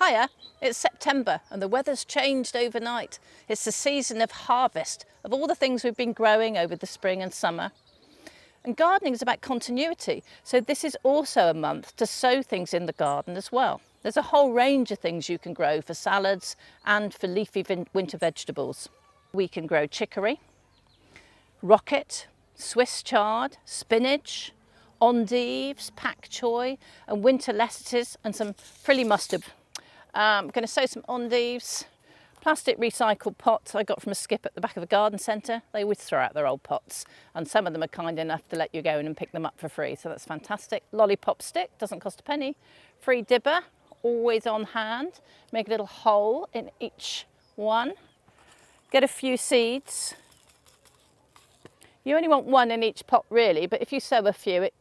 Hiya, it's September and the weather's changed overnight. It's the season of harvest of all the things we've been growing over the spring and summer. And gardening is about continuity, so this is also a month to sow things in the garden as well. There's a whole range of things you can grow for salads and for leafy winter vegetables. We can grow chicory, rocket, Swiss chard, spinach, endives, pak choi and winter lettuces and some frilly mustard I'm um, going to sow some endives, plastic recycled pots I got from a skip at the back of a garden centre. They always throw out their old pots and some of them are kind enough to let you go in and pick them up for free. So that's fantastic. Lollipop stick, doesn't cost a penny. Free dibber, always on hand. Make a little hole in each one. Get a few seeds. You only want one in each pot really, but if you sow a few, it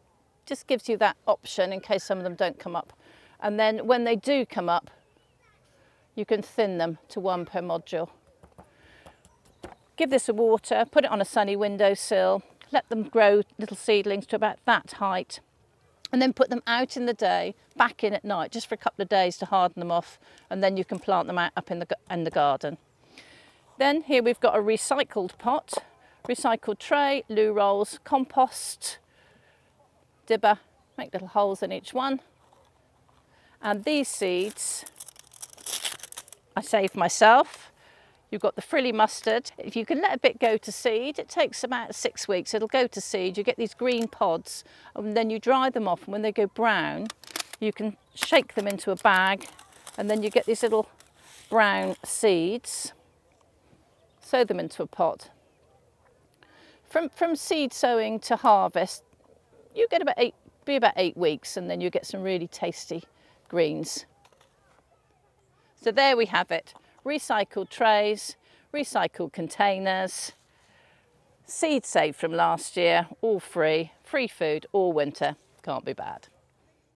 just gives you that option in case some of them don't come up. And then when they do come up, you can thin them to one per module. Give this a water, put it on a sunny windowsill, let them grow little seedlings to about that height and then put them out in the day, back in at night, just for a couple of days to harden them off and then you can plant them out up in the, in the garden. Then here we've got a recycled pot, recycled tray, loo rolls, compost, dibber, make little holes in each one. And these seeds I saved myself. You've got the frilly mustard. If you can let a bit go to seed, it takes about six weeks. It'll go to seed. You get these green pods and then you dry them off. And when they go brown, you can shake them into a bag and then you get these little brown seeds. Sow them into a pot. From, from seed sowing to harvest, you get about eight, be about eight weeks and then you get some really tasty greens. So there we have it, recycled trays, recycled containers, seed saved from last year, all free, free food all winter, can't be bad.